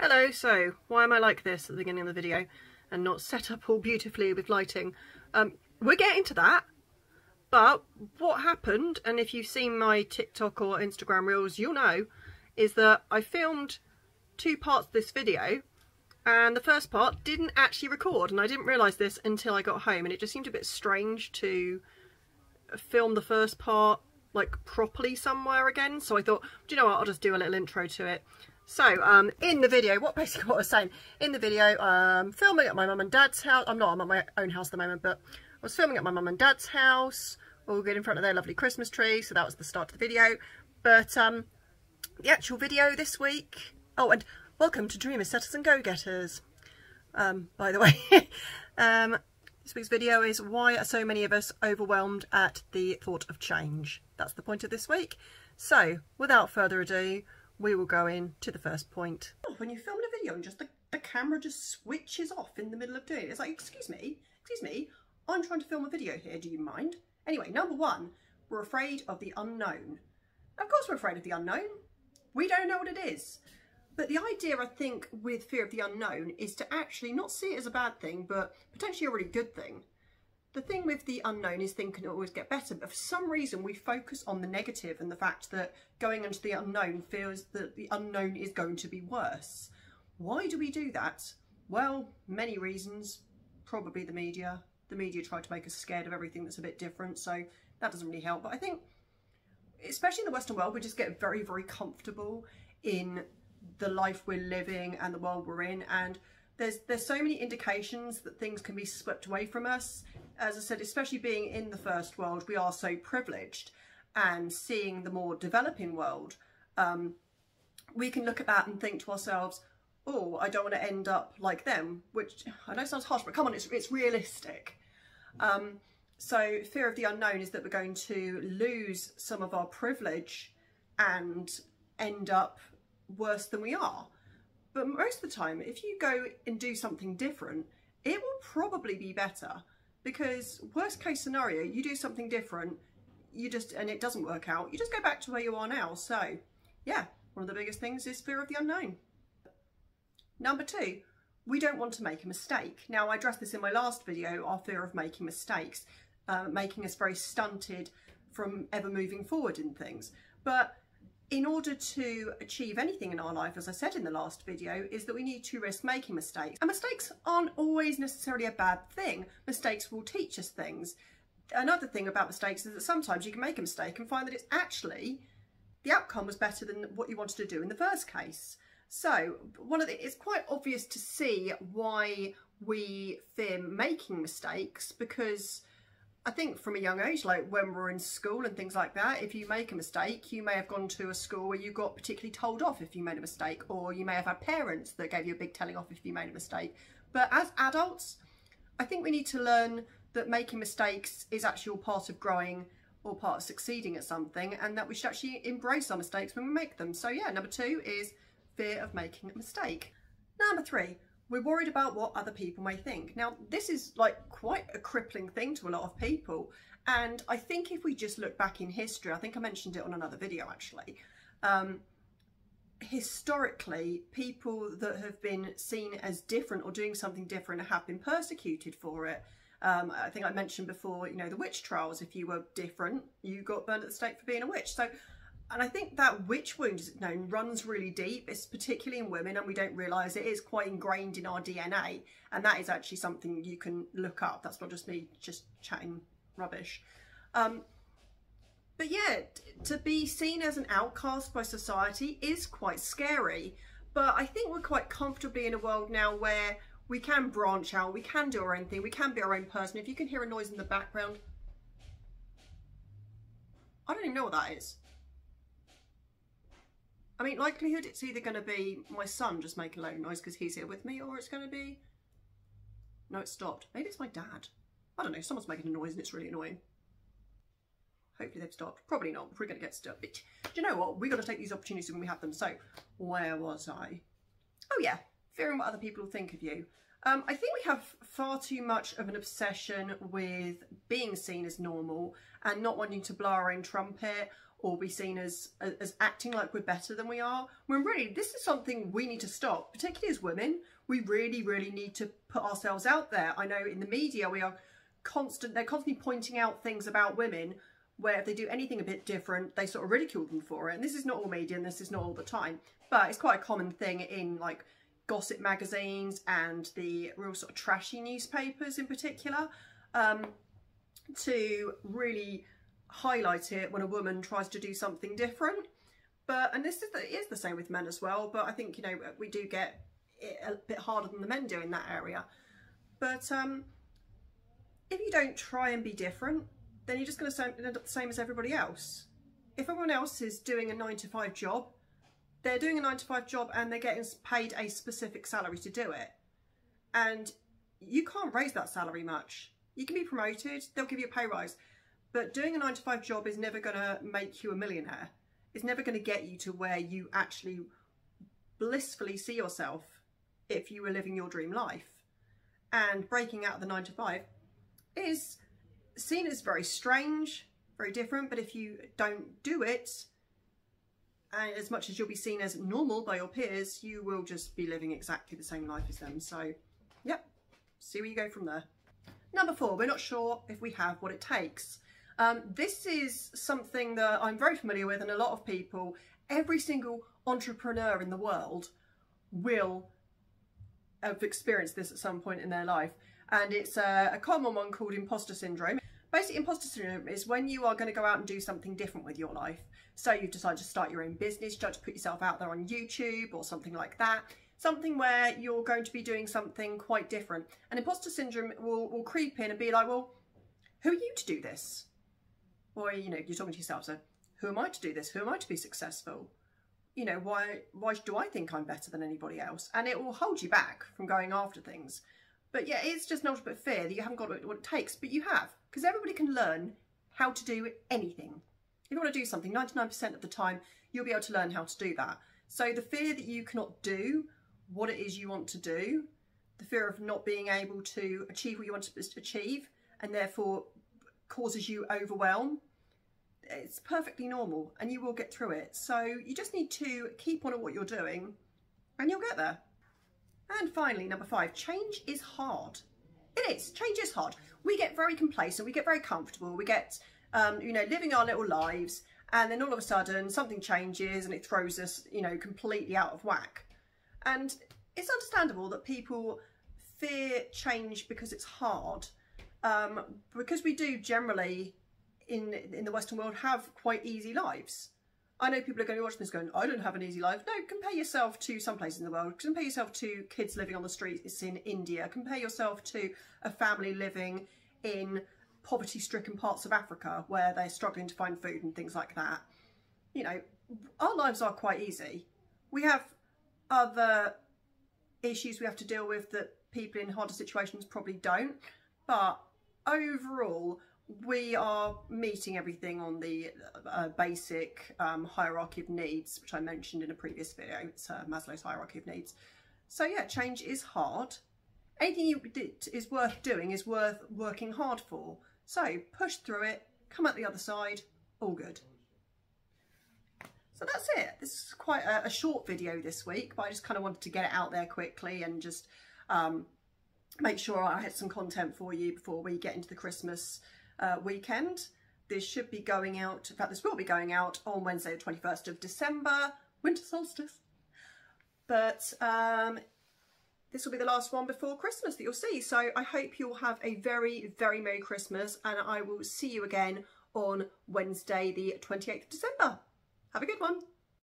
Hello, so why am I like this at the beginning of the video and not set up all beautifully with lighting? Um, we're getting to that, but what happened, and if you've seen my TikTok or Instagram reels, you'll know, is that I filmed two parts of this video and the first part didn't actually record and I didn't realise this until I got home and it just seemed a bit strange to film the first part like properly somewhere again so I thought do you know what I'll just do a little intro to it so um in the video what basically what I was saying in the video um filming at my mum and dad's house I'm not I'm at my own house at the moment but I was filming at my mum and dad's house all good in front of their lovely Christmas tree so that was the start of the video but um the actual video this week oh and welcome to Dreamers Setters and Go-Getters um by the way um this week's video is why are so many of us overwhelmed at the thought of change? That's the point of this week. So, without further ado, we will go in to the first point. Oh, when you film a video and just the, the camera just switches off in the middle of doing it, it's like, excuse me, excuse me, I'm trying to film a video here, do you mind? Anyway, number one, we're afraid of the unknown. Of course we're afraid of the unknown. We don't know what it is. But the idea, I think, with fear of the unknown is to actually not see it as a bad thing, but potentially a really good thing. The thing with the unknown is things can always get better, but for some reason we focus on the negative and the fact that going into the unknown feels that the unknown is going to be worse. Why do we do that? Well, many reasons. Probably the media. The media try to make us scared of everything that's a bit different, so that doesn't really help. But I think, especially in the Western world, we just get very, very comfortable in the life we're living and the world we're in and there's there's so many indications that things can be swept away from us as I said especially being in the first world we are so privileged and seeing the more developing world um, we can look at that and think to ourselves oh I don't want to end up like them which I know sounds harsh but come on it's, it's realistic um, so fear of the unknown is that we're going to lose some of our privilege and end up worse than we are. But most of the time, if you go and do something different, it will probably be better because worst case scenario, you do something different, you just, and it doesn't work out, you just go back to where you are now. So yeah, one of the biggest things is fear of the unknown. Number two, we don't want to make a mistake. Now I addressed this in my last video, our fear of making mistakes, uh, making us very stunted from ever moving forward in things. But in order to achieve anything in our life, as I said in the last video, is that we need to risk making mistakes. And mistakes aren't always necessarily a bad thing. Mistakes will teach us things. Another thing about mistakes is that sometimes you can make a mistake and find that it's actually, the outcome was better than what you wanted to do in the first case. So one of the, it's quite obvious to see why we fear making mistakes because I think from a young age, like when we're in school and things like that, if you make a mistake, you may have gone to a school where you got particularly told off if you made a mistake, or you may have had parents that gave you a big telling off if you made a mistake. But as adults, I think we need to learn that making mistakes is actually all part of growing or part of succeeding at something, and that we should actually embrace our mistakes when we make them. So yeah, number two is fear of making a mistake. Number three, we're worried about what other people may think. Now, this is like quite a crippling thing to a lot of people. And I think if we just look back in history, I think I mentioned it on another video actually, um, historically, people that have been seen as different or doing something different have been persecuted for it. Um, I think I mentioned before, you know, the witch trials, if you were different, you got burned at the stake for being a witch. So and I think that witch wound, as it's known, runs really deep. It's particularly in women, and we don't realise it is quite ingrained in our DNA. And that is actually something you can look up. That's not just me just chatting rubbish. Um, but yeah, to be seen as an outcast by society is quite scary. But I think we're quite comfortably in a world now where we can branch out, we can do our own thing, we can be our own person. If you can hear a noise in the background, I don't even know what that is. I mean, likelihood it's either going to be my son just making a loud noise because he's here with me, or it's going to be... No, it stopped. Maybe it's my dad. I don't know, someone's making a noise and it's really annoying. Hopefully they've stopped. Probably not. We're going to get stuck. But do you know what? We've got to take these opportunities when we have them. So, where was I? Oh yeah, fearing what other people think of you. Um, I think we have far too much of an obsession with being seen as normal and not wanting to blow our own trumpet or be seen as, as acting like we're better than we are, when really this is something we need to stop, particularly as women. We really, really need to put ourselves out there. I know in the media we are constant, they're constantly pointing out things about women where if they do anything a bit different, they sort of ridicule them for it. And this is not all media and this is not all the time, but it's quite a common thing in like gossip magazines and the real sort of trashy newspapers in particular um, to really highlight it when a woman tries to do something different. But, and this is the, is the same with men as well, but I think, you know, we do get it a bit harder than the men do in that area. But um, if you don't try and be different, then you're just going to end up the same as everybody else. If everyone else is doing a nine to five job, they're doing a nine to five job and they're getting paid a specific salary to do it. And you can't raise that salary much. You can be promoted, they'll give you a pay rise. But doing a nine to five job is never going to make you a millionaire. It's never going to get you to where you actually blissfully see yourself if you were living your dream life. And breaking out of the nine to five is seen as very strange, very different, but if you don't do it, and as much as you'll be seen as normal by your peers, you will just be living exactly the same life as them. So, yep, see where you go from there. Number four, we're not sure if we have what it takes. Um, this is something that I'm very familiar with and a lot of people, every single entrepreneur in the world will have experienced this at some point in their life. And it's a, a common one called imposter syndrome. Basically, imposter syndrome is when you are going to go out and do something different with your life. So you've decided to start your own business, start to put yourself out there on YouTube or something like that. Something where you're going to be doing something quite different. And imposter syndrome will, will creep in and be like, well, who are you to do this? Or, you know, you're talking to yourself, so who am I to do this? Who am I to be successful? You know, why, why do I think I'm better than anybody else? And it will hold you back from going after things. But yeah, it's just not a bit fear that you haven't got what it takes, but you have. Because everybody can learn how to do anything. If you want to do something, 99% of the time, you'll be able to learn how to do that. So the fear that you cannot do what it is you want to do, the fear of not being able to achieve what you want to achieve, and therefore causes you overwhelm, it's perfectly normal and you will get through it. So you just need to keep on at what you're doing and you'll get there. And finally, number five, change is hard. It is, change is hard. We get very complacent, we get very comfortable, we get, um, you know, living our little lives and then all of a sudden something changes and it throws us, you know, completely out of whack. And it's understandable that people fear change because it's hard. Um, because we do generally in in the Western world have quite easy lives. I know people are going to watch this going, I don't have an easy life. No, compare yourself to some places in the world. Compare yourself to kids living on the streets in India. Compare yourself to a family living in poverty-stricken parts of Africa where they're struggling to find food and things like that. You know, our lives are quite easy. We have other issues we have to deal with that people in harder situations probably don't. But overall, we are meeting everything on the uh, basic um, hierarchy of needs, which I mentioned in a previous video. It's uh, Maslow's hierarchy of needs. So yeah, change is hard. Anything you is worth doing is worth working hard for. So push through it, come out the other side, all good. So that's it. This is quite a, a short video this week, but I just kind of wanted to get it out there quickly and just um, make sure I had some content for you before we get into the Christmas uh, weekend. This should be going out, in fact this will be going out on Wednesday the 21st of December, winter solstice. But um, this will be the last one before Christmas that you'll see. So I hope you'll have a very, very Merry Christmas and I will see you again on Wednesday the 28th of December. Have a good one.